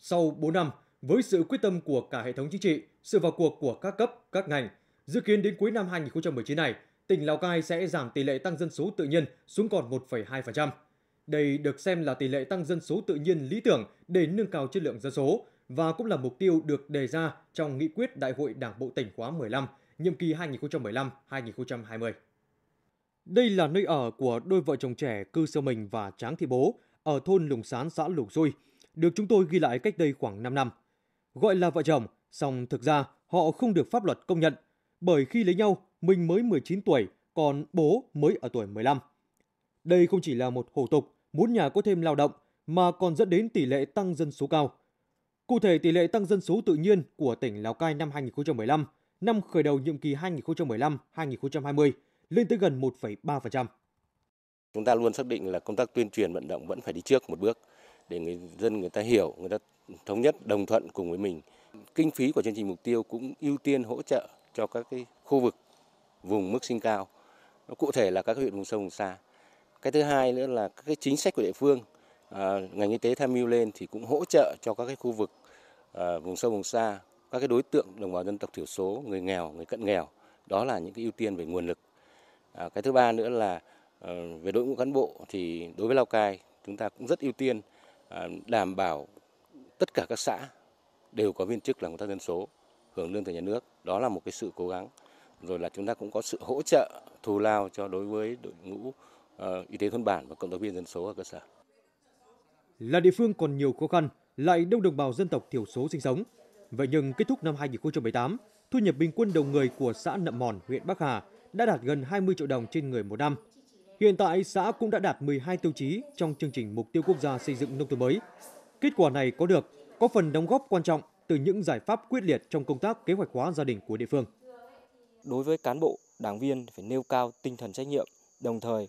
Sau 4 năm, với sự quyết tâm của cả hệ thống chính trị, sự vào cuộc của các cấp, các ngành, dự kiến đến cuối năm 2019 này, tỉnh Lào Cai sẽ giảm tỷ lệ tăng dân số tự nhiên xuống còn 1,2%. Đây được xem là tỷ lệ tăng dân số tự nhiên lý tưởng để nâng cao chất lượng dân số và cũng là mục tiêu được đề ra trong nghị quyết Đại hội Đảng bộ tỉnh khóa 15, nhiệm kỳ 2015-2020. Đây là nơi ở của đôi vợ chồng trẻ Cư Sơ Mình và Tráng Thị Bố ở thôn Lùng Sán, xã Lùng Xui, được chúng tôi ghi lại cách đây khoảng 5 năm. Gọi là vợ chồng, song thực ra họ không được pháp luật công nhận, bởi khi lấy nhau, mình mới 19 tuổi, còn bố mới ở tuổi 15. Đây không chỉ là một hủ tục muốn nhà có thêm lao động, mà còn dẫn đến tỷ lệ tăng dân số cao. Cụ thể, tỷ lệ tăng dân số tự nhiên của tỉnh Lào Cai năm 2015, năm khởi đầu nhiệm kỳ 2015-2020, lên tới gần 1,3%. Chúng ta luôn xác định là công tác tuyên truyền vận động vẫn phải đi trước một bước để người dân người ta hiểu, người ta thống nhất đồng thuận cùng với mình. Kinh phí của chương trình mục tiêu cũng ưu tiên hỗ trợ cho các cái khu vực vùng mức sinh cao. Nó cụ thể là các huyện vùng sâu vùng xa. Cái thứ hai nữa là các cái chính sách của địa phương, à, ngành y tế tham mưu lên thì cũng hỗ trợ cho các cái khu vực à, vùng sâu vùng xa, các cái đối tượng đồng bào dân tộc thiểu số, người nghèo, người cận nghèo. Đó là những cái ưu tiên về nguồn lực. À, cái thứ ba nữa là à, về đội ngũ cán bộ thì đối với Lào Cai chúng ta cũng rất ưu tiên À, đảm bảo tất cả các xã đều có viên chức làm công tác dân số hưởng lương từ nhà nước. Đó là một cái sự cố gắng. Rồi là chúng ta cũng có sự hỗ trợ thù lao cho đối với đội ngũ uh, y tế thôn bản và cộng tác viên dân số ở cơ sở. Là địa phương còn nhiều khó khăn, lại đông đồng bào dân tộc thiểu số sinh sống. Vậy nhưng kết thúc năm 2018, thu nhập bình quân đầu người của xã Nậm Mòn, huyện Bắc Hà đã đạt gần 20 triệu đồng trên người một năm. Hiện tại, xã cũng đã đạt 12 tiêu chí trong chương trình Mục tiêu Quốc gia xây dựng nông thôn mới. Kết quả này có được, có phần đóng góp quan trọng từ những giải pháp quyết liệt trong công tác kế hoạch hóa gia đình của địa phương. Đối với cán bộ, đảng viên phải nêu cao tinh thần trách nhiệm, đồng thời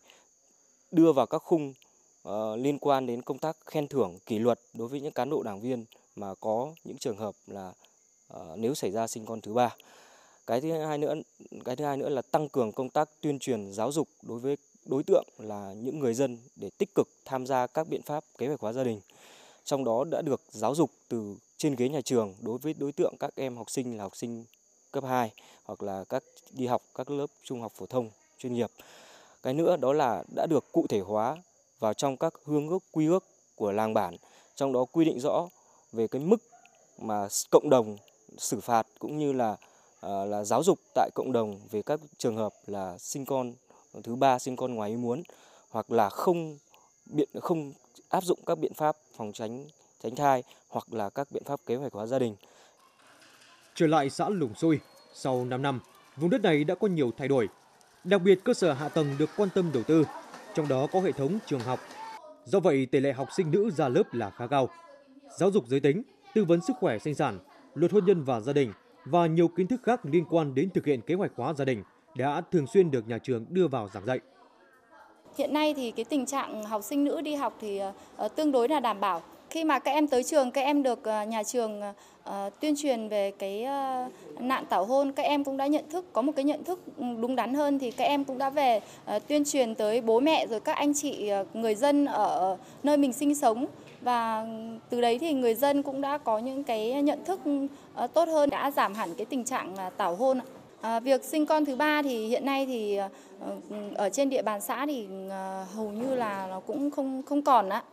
đưa vào các khung uh, liên quan đến công tác khen thưởng kỷ luật đối với những cán bộ đảng viên mà có những trường hợp là uh, nếu xảy ra sinh con thứ ba. Cái thứ hai nữa, cái thứ hai nữa là tăng cường công tác tuyên truyền giáo dục đối với đối tượng là những người dân để tích cực tham gia các biện pháp kế hoạch hóa gia đình. Trong đó đã được giáo dục từ trên ghế nhà trường đối với đối tượng các em học sinh là học sinh cấp 2 hoặc là các đi học các lớp trung học phổ thông chuyên nghiệp. Cái nữa đó là đã được cụ thể hóa vào trong các hương ước quy ước của làng bản, trong đó quy định rõ về cái mức mà cộng đồng xử phạt cũng như là à, là giáo dục tại cộng đồng về các trường hợp là sinh con thứ ba sinh con ngoài ý muốn hoặc là không biện không áp dụng các biện pháp phòng tránh tránh thai hoặc là các biện pháp kế hoạch hóa gia đình. Trở lại xã Lùng Xui, sau 5 năm, vùng đất này đã có nhiều thay đổi. Đặc biệt cơ sở hạ tầng được quan tâm đầu tư, trong đó có hệ thống trường học. Do vậy, tỷ lệ học sinh nữ ra lớp là khá cao. Giáo dục giới tính, tư vấn sức khỏe sinh sản, luật hôn nhân và gia đình và nhiều kiến thức khác liên quan đến thực hiện kế hoạch hóa gia đình đã thường xuyên được nhà trường đưa vào giảng dạy. Hiện nay thì cái tình trạng học sinh nữ đi học thì ờ, tương đối là đảm bảo. Khi mà các em tới trường, các em được ờ, nhà trường ờ, tuyên truyền về cái nạn tảo hôn, các em cũng đã nhận thức, có một cái nhận thức ừ, đúng đắn hơn thì các em cũng đã về tuyên truyền tới bố mẹ rồi các anh chị người dân ở nơi mình sinh sống và từ đấy thì người dân cũng đã có những cái nhận thức ừ, tốt hơn, đã giảm hẳn cái tình trạng à, tảo hôn. À, việc sinh con thứ ba thì hiện nay thì ờ, ở trên địa bàn xã thì ờ, hầu như là nó cũng không không còn á.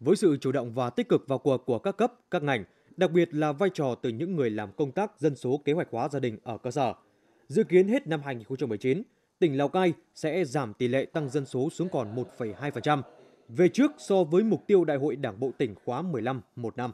Với sự chủ động và tích cực vào cuộc của các cấp, các ngành, đặc biệt là vai trò từ những người làm công tác dân số kế hoạch hóa gia đình ở cơ sở, dự kiến hết năm 2019, tỉnh Lào Cai sẽ giảm tỷ lệ tăng dân số xuống còn 1,2%, về trước so với mục tiêu Đại hội Đảng bộ tỉnh khóa 15 một năm.